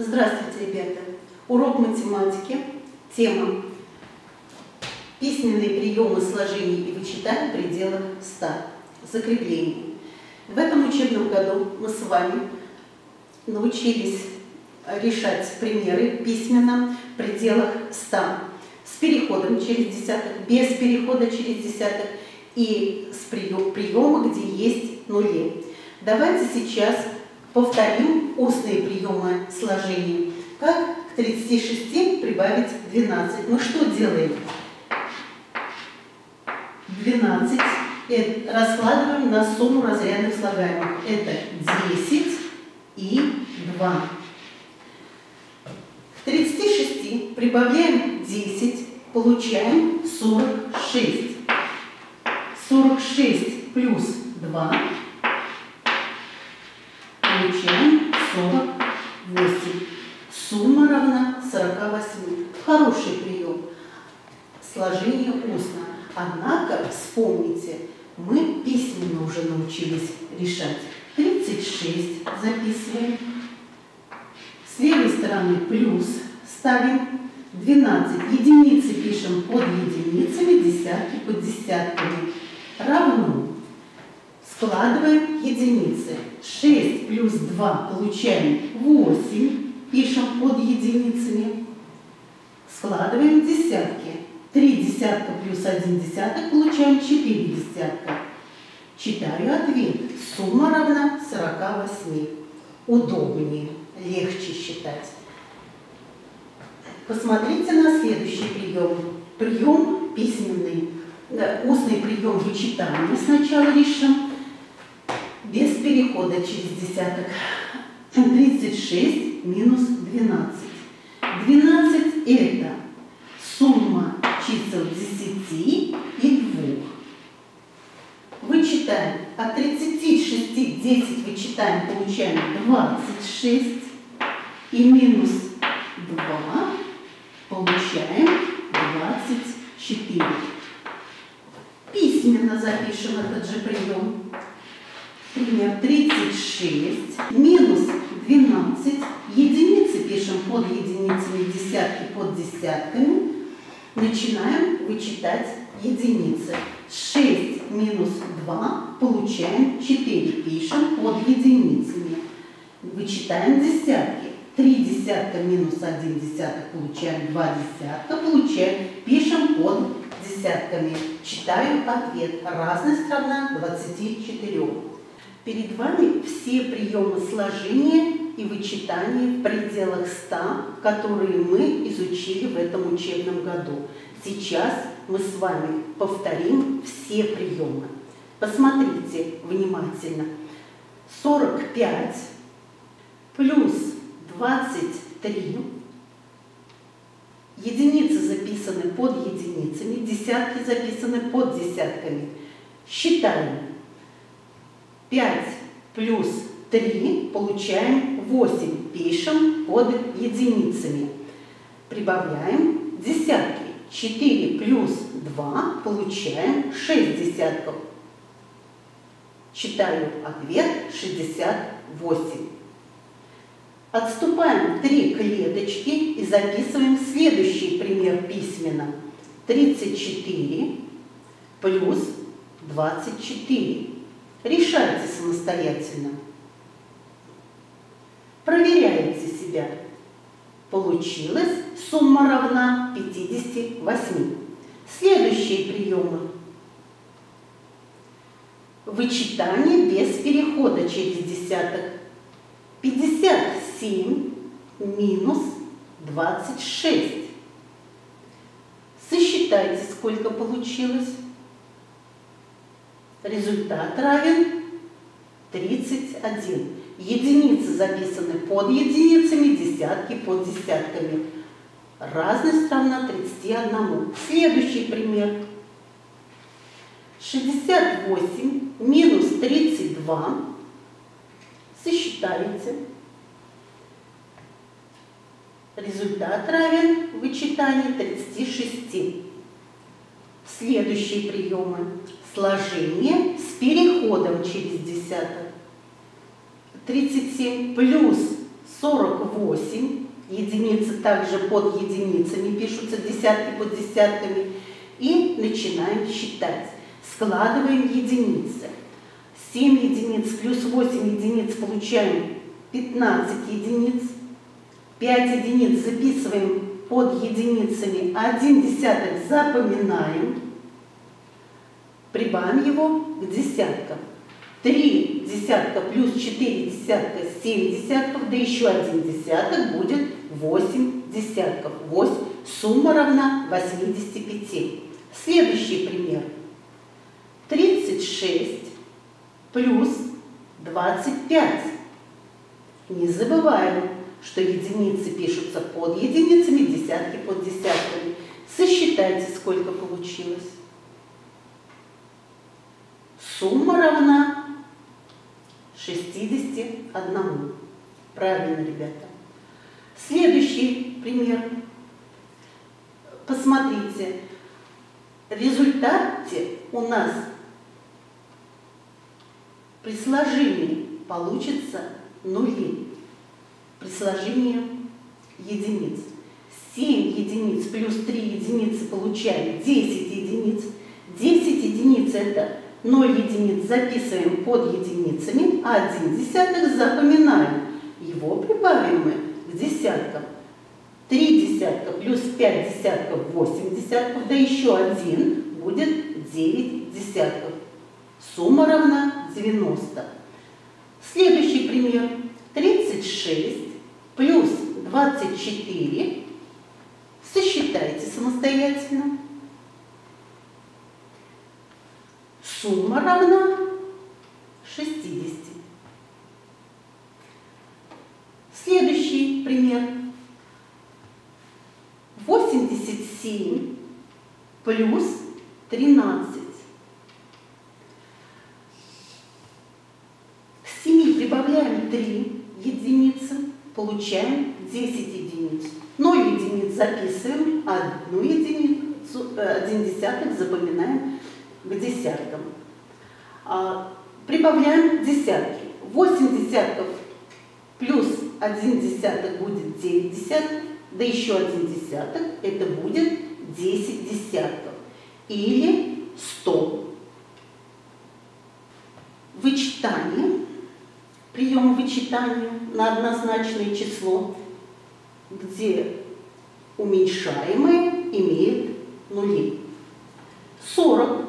Здравствуйте, ребята! Урок математики. Тема «Письменные приемы сложения и вычитания в пределах 100. Закрепление». В этом учебном году мы с вами научились решать примеры письменно в пределах 100 с переходом через десяток, без перехода через десяток и с приема, где есть нули. Давайте сейчас повторим устные приемы сложения. Как к 36 прибавить 12? Мы что делаем? 12 раскладываем на сумму разрядных слагаемых. Это 10 и 2. К 36 прибавляем 10, получаем 46. 46 плюс 2 48. Хороший прием. Сложение устно. Однако, вспомните, мы письменно уже научились решать. 36 записываем. С левой стороны плюс ставим. 12. Единицы пишем под единицами, десятки под десятками. Равно. Складываем единицы. 6 плюс 2 получаем 8. Пишем под единицами. Складываем десятки. 3 десятка плюс 1 десяток получаем 4 десятка. Читаю ответ. Сумма равна 48. Удобнее, легче считать. Посмотрите на следующий прием. Прием письменный. Устный прием вычитания сначала решим. Без перехода через десяток. 36 минус 12. 12 это сумма чисел 10 и 2. Вычитаем. От 36 10 вычитаем, получаем 26. И минус 2 получаем 24. Письменно запишем этот же прием. Пример 36 минус 12. Единицы пишем под единицами, десятки под десятками. Начинаем вычитать единицы. 6 минус 2 получаем 4. Пишем под единицами. Вычитаем десятки. 3 десятка минус 1 десяток получаем 2 десятка. Получаем. Пишем под десятками. Читаю ответ. Разная сторона 24. Перед вами все приемы сложения и вычитания в пределах 100, которые мы изучили в этом учебном году. Сейчас мы с вами повторим все приемы. Посмотрите внимательно. 45 плюс 23. Единицы записаны под единицами, десятки записаны под десятками. Считаем. 5 плюс 3 получаем 8. Пишем под единицами. Прибавляем десятки. 4 плюс 2 получаем 6 десятков. Читаю ответ 68. Отступаем 3 клеточки и записываем следующий пример письменно. 34 плюс 24. Решайте самостоятельно. Проверяете себя. Получилось сумма равна 58. Следующие приемы. Вычитание без перехода через десяток. 57 минус 26. Сосчитайте, сколько получилось. Результат равен 31. Единицы записаны под единицами, десятки под десятками. Разность сторона 31. Следующий пример. 68 минус 32. Сосчитайте. Результат равен вычитанию 36. Следующие приемы. Сложение с переходом через десяток. 37 плюс 48. Единицы также под единицами пишутся, десятки под десятками. И начинаем считать. Складываем единицы. 7 единиц плюс 8 единиц получаем 15 единиц. 5 единиц записываем под единицами, 1 десяток запоминаем. Прибавим его к десяткам. 3 десятка плюс 4 десятка 7 десятков, да еще один десяток будет 8 десятков. 8. Сумма равна 85. Следующий пример. 36 плюс 25. Не забываем, что единицы пишутся под единицами, десятки под десятками. Сосчитайте, сколько получилось. Сумма равна 61. Правильно, ребята. Следующий пример. Посмотрите, в результате у нас при сложении получится нули. При сложении единиц. 7 единиц плюс 3 единицы получаем 10 единиц. 10 единиц это 0 единиц записываем под единицами, а 1 десяток запоминаем. Его прибавим мы к десяткам. 3 десятка плюс 5 десятков 8 десятков, да еще один будет 9 десятков. Сумма равна 90. Следующий пример. 36 плюс 24. Сосчитайте самостоятельно. Сумма равна 60. Следующий пример. 87 плюс 13. К 7 прибавляем 3 единицы, получаем 10 единиц. 0 единиц записываем, одну единицу, э, один десяток запоминаем к десяткам. А, прибавляем десятки. 8 десятков плюс 1 десяток будет 9 десятков, да еще один десяток, это будет 10 десятков или 100. Вычитание, прием вычитания на однозначное число, где уменьшаемое имеет нули. 40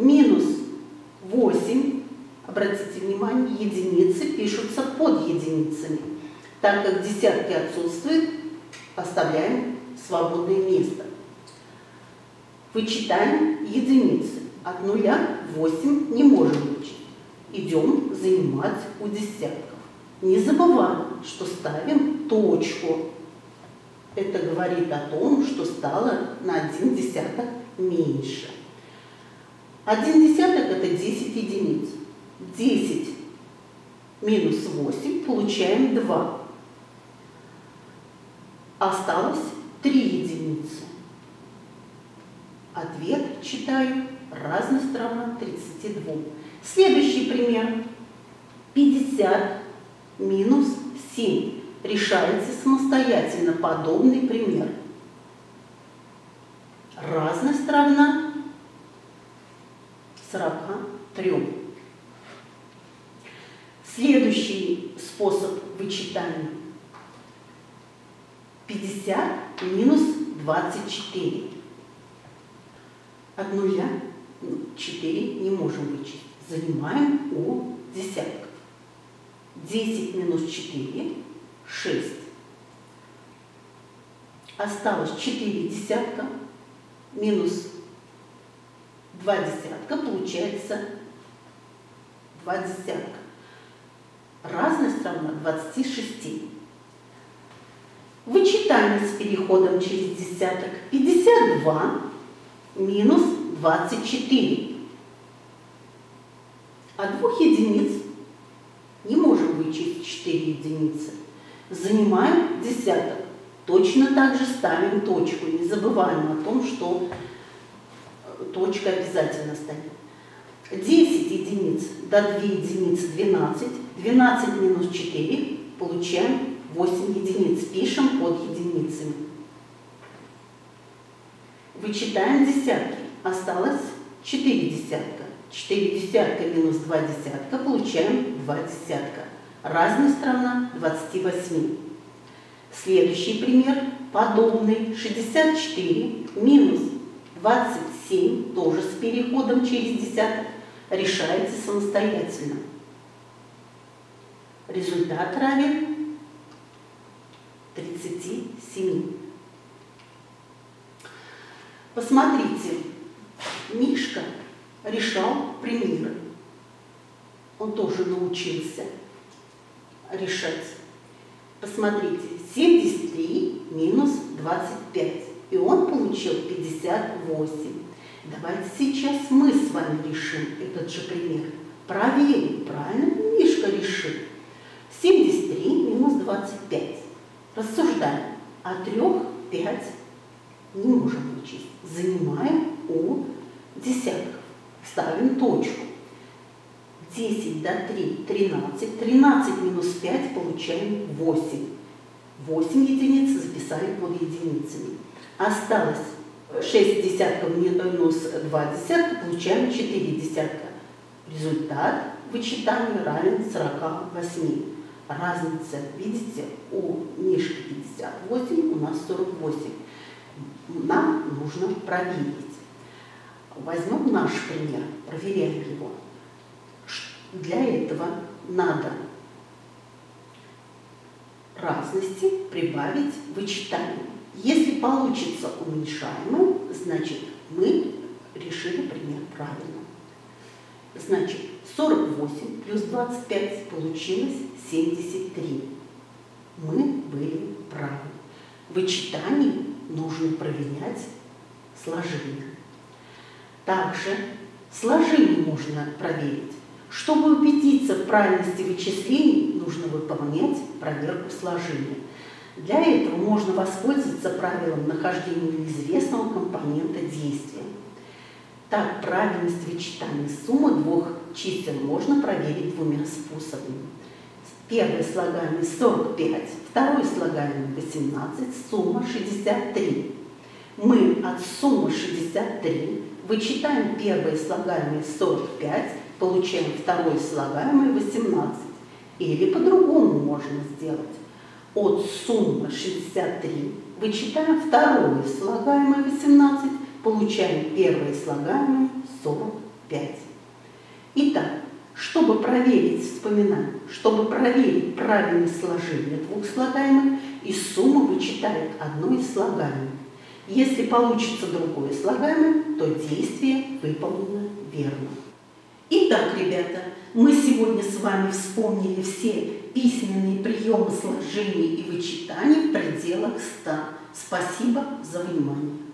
минус 8, обратите внимание, единицы пишутся под единицами. Так как десятки отсутствуют, оставляем свободное место. Вычитаем единицы. От нуля 8 не можем вычесть. Идем занимать у десятков. Не забываем, что ставим точку. Это говорит о том, что стало на один десяток меньше. Один десяток – это 10 единиц. 10 минус 8 получаем 2. Осталось 3 единицы. Ответ читаю. Разность равна 32. Следующий пример. 50 минус 7. Решается самостоятельно подобный пример. Разность равна 43. Следующий способ вычитания. 50 минус 24. От нуля 4 не можем вычесть. Занимаем у десятков. 10 минус 4 – 6. Осталось 4 десятка минус 2 десятка, получается 2 десятка. Разность равна 26. Вычитаем с переходом через десяток. 52 минус 24. А двух единиц не можем вычесть 4 единицы. Занимаем десяток. Точно так же ставим точку. Не забываем о том, что точка обязательно стоит. 10 единиц до 2 единицы 12. 12 минус 4 получаем 8 единиц. Пишем под единицами. Вычитаем десятки. Осталось 4 десятка. 4 десятка минус 2 десятка получаем 2 десятка. Разная сторона 28. Следующий пример подобный. 64 минус 27, тоже с переходом через десяток, решается самостоятельно. Результат равен 37. Посмотрите, Мишка решал примеры. Он тоже научился решать. Посмотрите, 73 минус 25. И он получил 58. Давайте сейчас мы с вами решим этот же пример. Проверим, правильно Мишка решил. 73 минус 25. Рассуждаем. От 3 5 не можем учесть. Занимаем у десятков. Ставим точку. 10 до 3 – 13. 13 минус 5 получаем 8. 8 единиц записали под единицами. Осталось 6 десятков минус 2 десятка, получаем 4 десятка. Результат вычитания равен 48. Разница, видите, у Мишки 58, у нас 48. Нам нужно проверить. Возьмем наш пример, проверяем его. Для этого надо разности прибавить вычитание. Если получится уменьшаемым, значит мы решили пример правильно. Значит, 48 плюс 25 получилось 73. Мы были правы. В вычитании нужно проверять сложение. Также сложение можно проверить. Чтобы убедиться в правильности вычислений, нужно выполнять проверку сложения. Для этого можно воспользоваться правилом нахождения неизвестного компонента действия. Так, правильность вычитания суммы двух чисел можно проверить двумя способами. Первый слагаемый 45, второй слагаемый 18, сумма 63. Мы от суммы 63 вычитаем первое слагаемое 45, получаем второе слагаемое 18. Или по-другому можно сделать от суммы 63 вычитаем второе слагаемое 18, получаем первое слагаемое 45. Итак, чтобы проверить, вспоминаем, чтобы проверить правильность сложения двух слагаемых, из суммы вычитают одно из слагаемых. Если получится другое слагаемое, то действие выполнено верно. Итак, ребята, мы сегодня с вами вспомнили все письменные приемы сложения и вычитания в пределах 100. Спасибо за внимание.